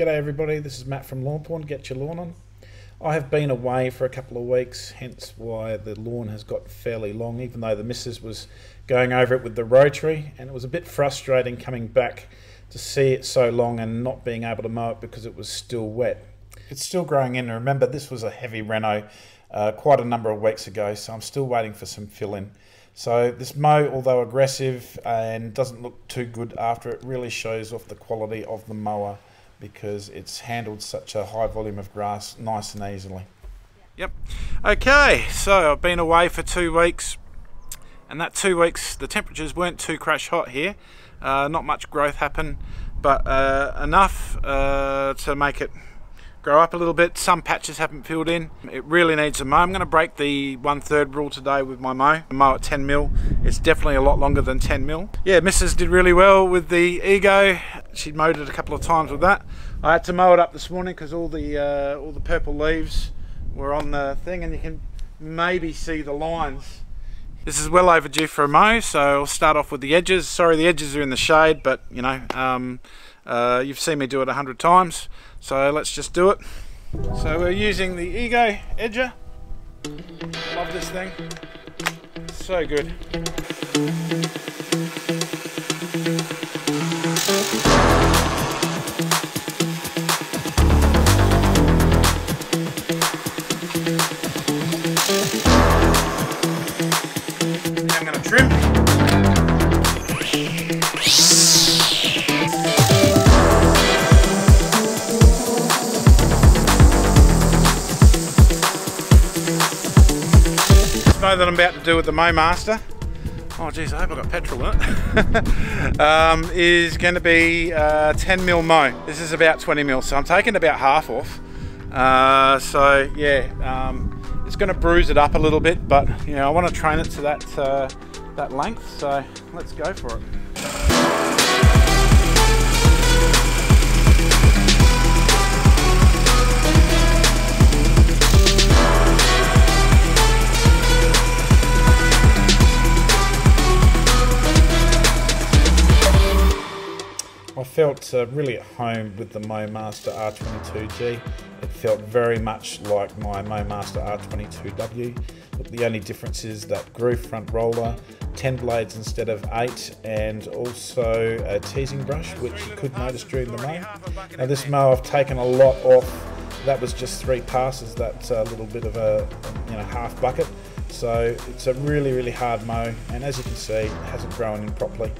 G'day everybody, this is Matt from Lawn Porn, Get Your Lawn On. I have been away for a couple of weeks, hence why the lawn has got fairly long, even though the missus was going over it with the rotary, and it was a bit frustrating coming back to see it so long and not being able to mow it because it was still wet. It's still growing in, remember this was a heavy reno uh, quite a number of weeks ago, so I'm still waiting for some fill in. So this mow, although aggressive and doesn't look too good after it, really shows off the quality of the mower because it's handled such a high volume of grass nice and easily. Yep. Okay, so I've been away for two weeks, and that two weeks the temperatures weren't too crash hot here. Uh, not much growth happened, but uh, enough uh, to make it grow up a little bit. Some patches haven't filled in. It really needs a mow. I'm going to break the one third rule today with my mow. A mow at 10 mil. It's definitely a lot longer than 10 mil. Yeah, Mrs. did really well with the Ego. She mowed it a couple of times with that. I had to mow it up this morning because all the uh, all the purple leaves were on the thing, and you can maybe see the lines. This is well overdue for a mow, so I'll start off with the edges. Sorry, the edges are in the shade, but you know, um, uh, you've seen me do it a hundred times. So let's just do it. So we're using the Ego Edger. Love this thing. So good. I'm going to trim. That I'm about to do with the Mowmaster. Oh geez, I hope I've got petrol in it. um, is going to be uh, 10 mil mow. This is about 20 mil, so I'm taking about half off. Uh, so yeah, um, it's going to bruise it up a little bit, but you know I want to train it to that uh, that length. So let's go for it. Felt uh, really at home with the Mowmaster R22G. It felt very much like my Mowmaster R22W. But the only difference is that groove front roller, 10 blades instead of 8, and also a teasing brush, which you could notice during the mow. Now this mow I've taken a lot off. That was just three passes, that uh, little bit of a you know half bucket. So it's a really, really hard mow, and as you can see, it hasn't grown in properly.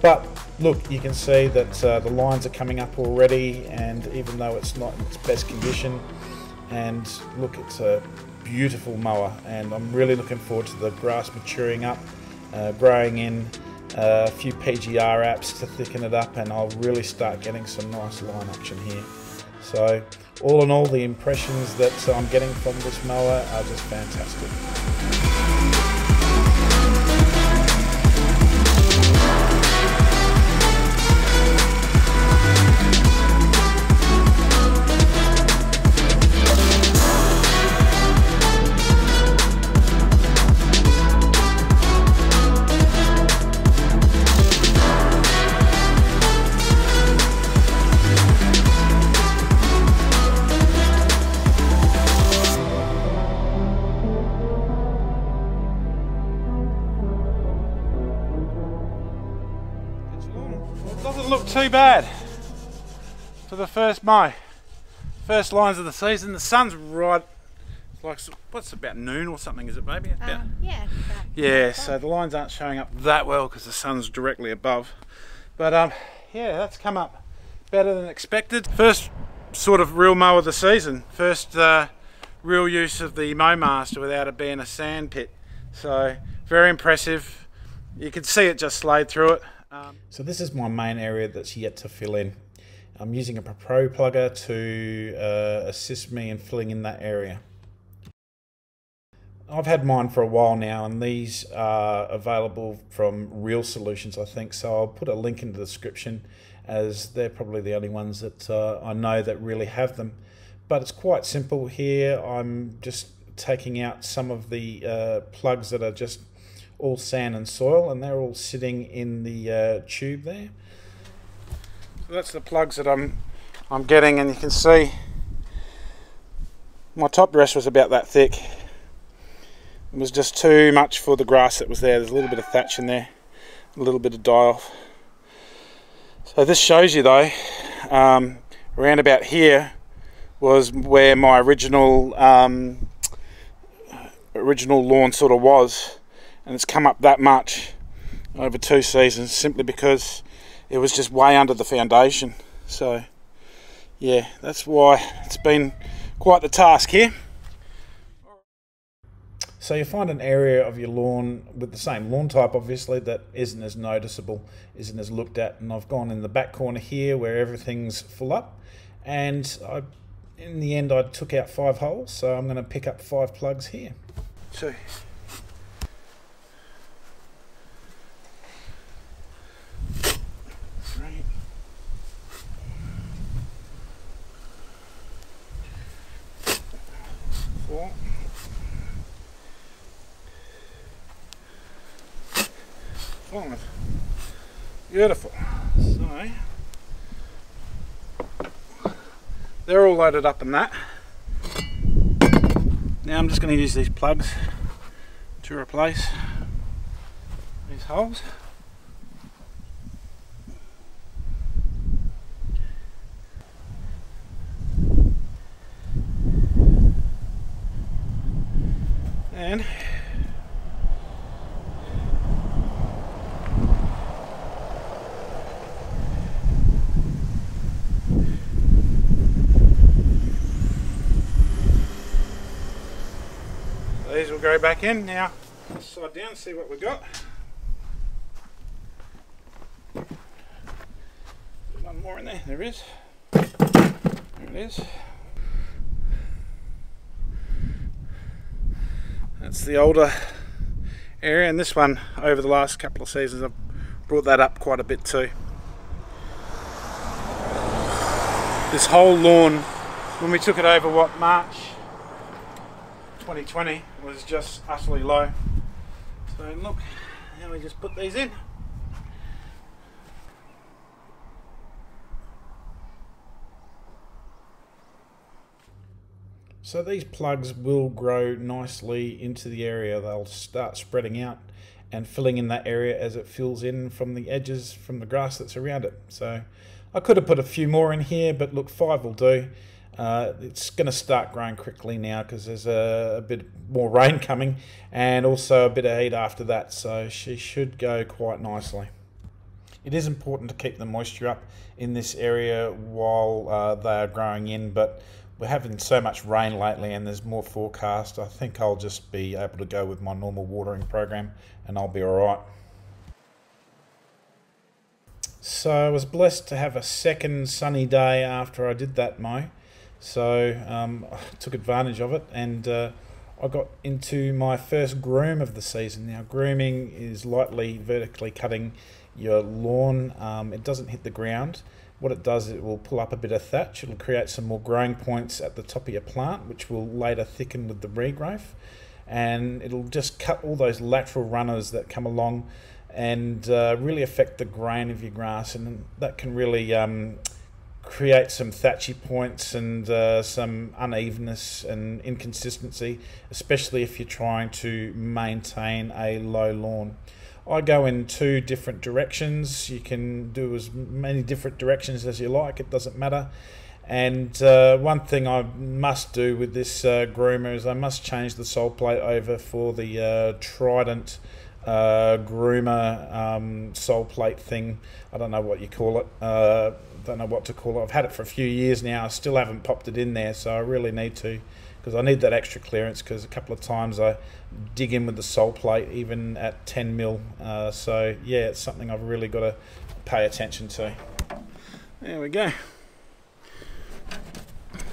But look, you can see that uh, the lines are coming up already, and even though it's not in its best condition, and look, it's a beautiful mower, and I'm really looking forward to the grass maturing up, uh, growing in uh, a few PGR apps to thicken it up, and I'll really start getting some nice line action here. So, all in all, the impressions that I'm getting from this mower are just fantastic. Look too bad for the first mow. First lines of the season. The sun's right, it's like what's about noon or something? Is it maybe? About, Um, yeah. about yeah. So the lines aren't showing up that well because the sun's directly above. But um, yeah, that's come up better than expected. First sort of real mow of the season. First uh, real use of the Mowmaster without it being a sand pit. So very impressive. You can see it just slayed through it. Um, So this is my main area that's yet to fill in. I'm using a Pro plugger to uh, assist me in filling in that area. I've had mine for a while now, and these are available from Reel Solutions, I think. So I'll put a link in the description, as they're probably the only ones that uh, I know that really have them. But it's quite simple here. I'm just taking out some of the uh, plugs that are just all sand and soil, and they're all sitting in the uh, tube there. So that's the plugs that I'm I'm getting and you can see my top dress was about that thick. It was just too much for the grass that was there. There's a little bit of thatch in there, a little bit of die off. So this shows you though, um, around about here was where my original um, original lawn sort of was and it's come up that much over two seasons simply because it was just way under the foundation. So yeah that's why it's been quite the task here. So you find an area of your lawn with the same lawn type obviously that isn't as noticeable isn't as looked at. And I've gone in the back corner here where everything's full up. And I in the end I took out five holes. So I'm going to pick up five plugs here. So four five beautiful. So they're all loaded up in that. Now I'm just going to use these plugs to replace these holes. And These will go back in now. Side down, see what we got. One more in there. There is. There it is. That's the older area, and this one over the last couple of seasons I've brought that up quite a bit too. This whole lawn, when we took it over, what March 2020 was just utterly low. So look, now we just put these in. So these plugs will grow nicely into the area. They'll start spreading out and filling in that area as it fills in from the edges from the grass that's around it. So I could have put a few more in here, but look, five will do. Uh, it's going to start growing quickly now because there's a, a, bit more rain coming and also a bit of heat after that, so she should go quite nicely. It is important to keep the moisture up in this area while uh, they are growing in, but we're having so much rain lately and there's more forecast. I think I'll just be able to go with my normal watering program and I'll be alright. So I was blessed to have a second sunny day after I did that mow. So um, I took advantage of it and uh, I got into my first groom of the season. Now, grooming is lightly vertically cutting your lawn, um, it doesn't hit the ground. What it does, it will pull up a bit of thatch. It'll create some more growing points at the top of your plant, which will later thicken with the regrowth. And it'll just cut all those lateral runners that come along and uh, really affect the grain of your grass. And that can really um, create some thatchy points and uh, some unevenness and inconsistency, especially if you're trying to maintain a low lawn. I go in two different directions. You can do as many different directions as you like, it doesn't matter. And uh, one thing I must do with this uh, groomer is I must change the sole plate over for the uh, Trident uh, groomer um, sole plate thing. I don't know what you call it. Uh, don't know what to call it. I've had it for a few years now. I still haven't popped it in there, so I really need to because I need that extra clearance because a couple of times I dig in with the sole plate even at 10 mil. Uh, so yeah, it's something I've really got to pay attention to. There we go.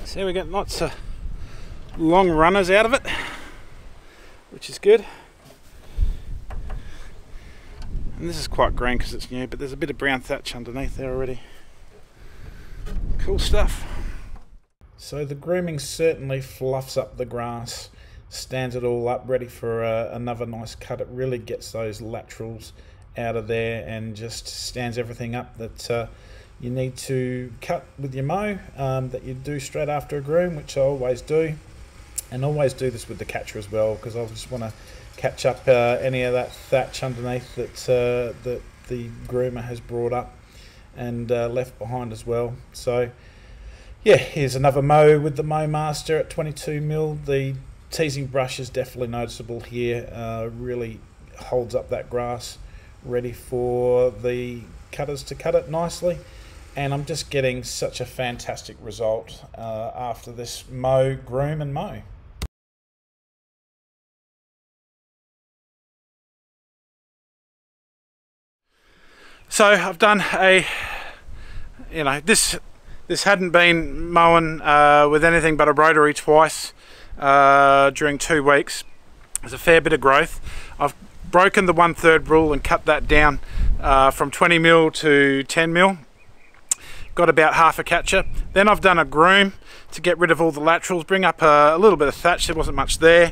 So we get lots of long runners out of it, which is good. And this is quite green because it's new, but there's a bit of brown thatch underneath there already. Cool stuff. So the grooming certainly fluffs up the grass, stands it all up ready for uh, another nice cut. It really gets those laterals out of there and just stands everything up that uh, you need to cut with your mow um, that you do straight after a groom, which I always do, and always do this with the catcher as well because I just want to catch up uh, any of that thatch underneath that uh, that the groomer has brought up and uh, left behind as well. So yeah, here's another mow with the Mow Master at 22 mil. The teasing brush is definitely noticeable here. Uh, really holds up that grass, ready for the cutters to cut it nicely and I'm just getting such a fantastic result uh, after this mow, groom and mow. So I've done a, you know, this this hadn't been mowing uh, with anything but a rotary twice uh, during two weeks. There's a fair bit of growth. I've broken the one third rule and cut that down uh, from 20 mil to 10 mil got about half a catcher. Then I've done a groom to get rid of all the laterals, bring up a, a little bit of thatch, there wasn't much there,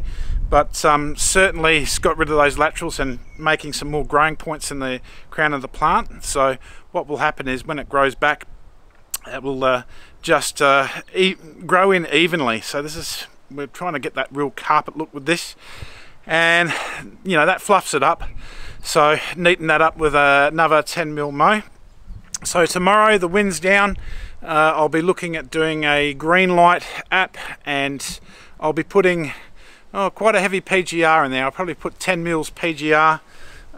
but um, certainly got rid of those laterals and making some more growing points in the crown of the plant. So what will happen is when it grows back, it will uh, just uh, e grow in evenly. So this is, we're trying to get that real carpet look with this. And, you know, that fluffs it up. So neaten that up with another 10 mil mow. So tomorrow the wind's down. Uh, I'll be looking at doing a green light app and I'll be putting oh, quite a heavy PGR in there. I'll probably put 10 mils PGR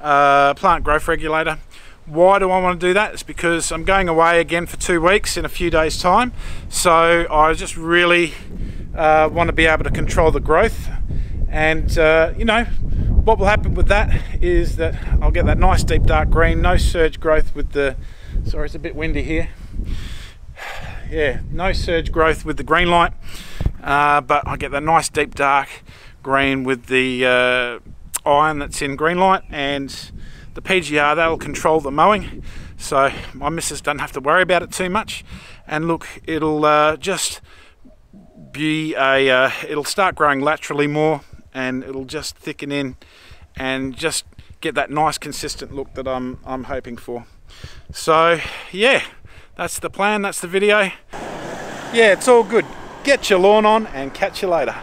uh, plant growth regulator. Why do I want to do that? It's because I'm going away again for two weeks in a few days time. So I just really uh, want to be able to control the growth and uh, you know what will happen with that is that I'll get that nice deep dark green, no surge growth with the Sorry, it's a bit windy here. Yeah, no surge growth with the green light, uh, but I get that nice deep dark green with the uh, iron that's in green light and the PGR, that'll control the mowing. So my missus doesn't have to worry about it too much. And look, it'll uh, just be a, uh, it'll start growing laterally more and it'll just thicken in and just get that nice consistent look that I'm, I'm hoping for. So yeah, that's the plan, that's the video. Yeah, it's all good. Get your lawn on and catch you later.